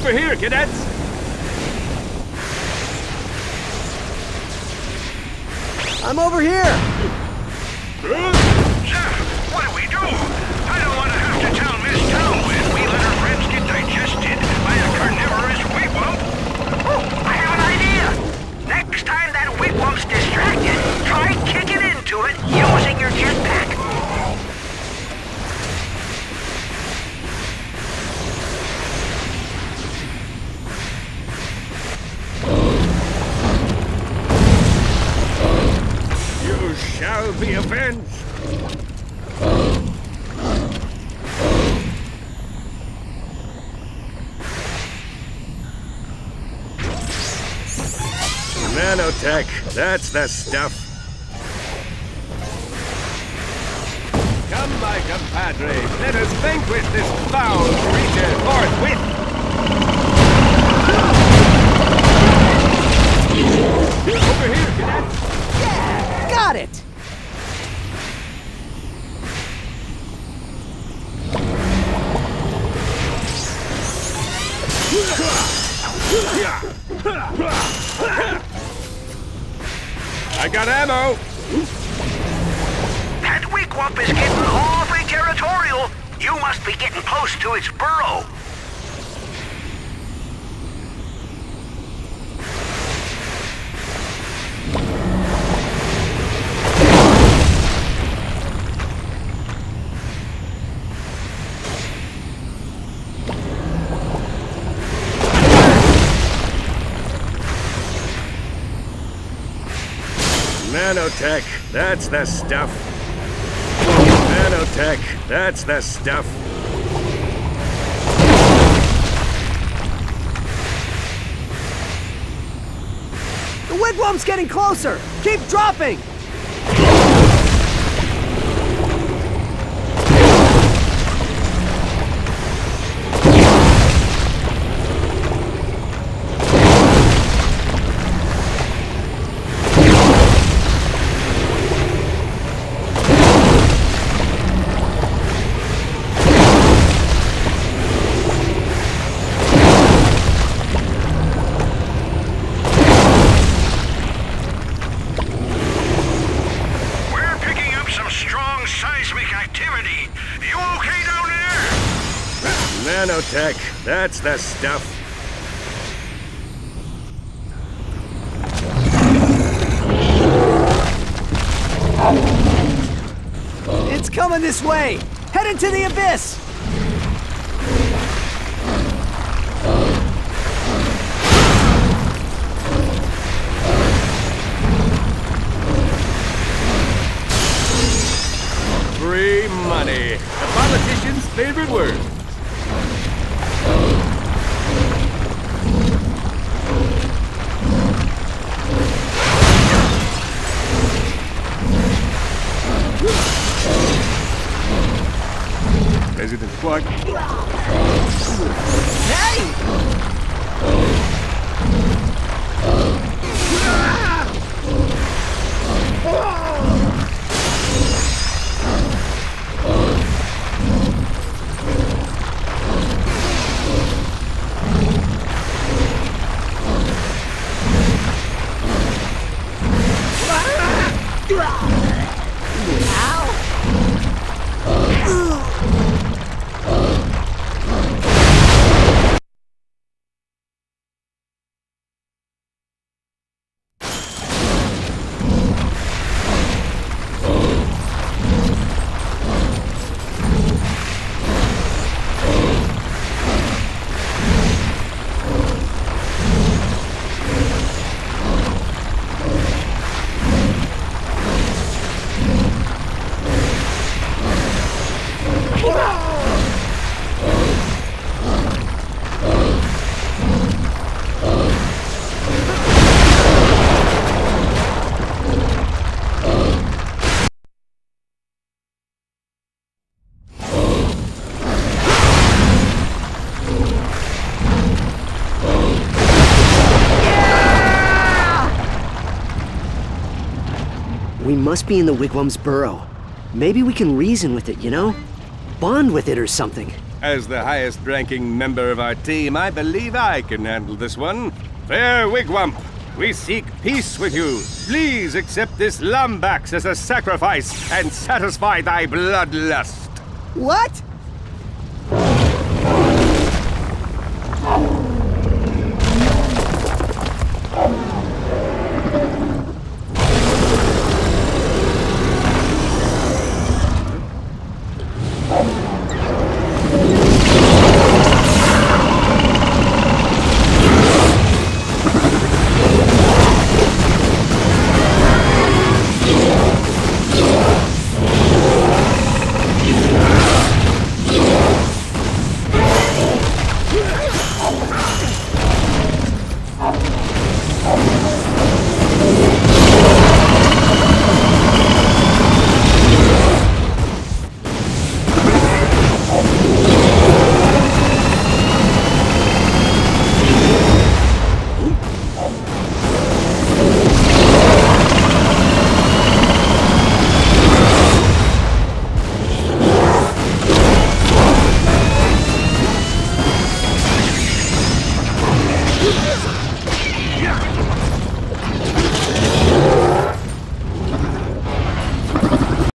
Over here, cadets! I'm over here! Shall be avenged! Nanotech, that's the stuff. Come, my compadre, let us vanquish this foul creature I got ammo! That wigwam is getting awfully territorial. You must be getting close to its burrow. Nanotech, that's the stuff. Nanotech, that's the stuff. The wigwam's getting closer! Keep dropping! Activity. You okay down there? Nanotech, that's the stuff. It's coming this way! Head into the abyss! Favorite word. President Qwark. We must be in the wigwam's burrow. Maybe we can reason with it, you know? Bond with it or something. As the highest ranking member of our team, I believe I can handle this one. Fair Wigwam, we seek peace with you. Please accept this Lombax as a sacrifice and satisfy thy bloodlust. What? Oh!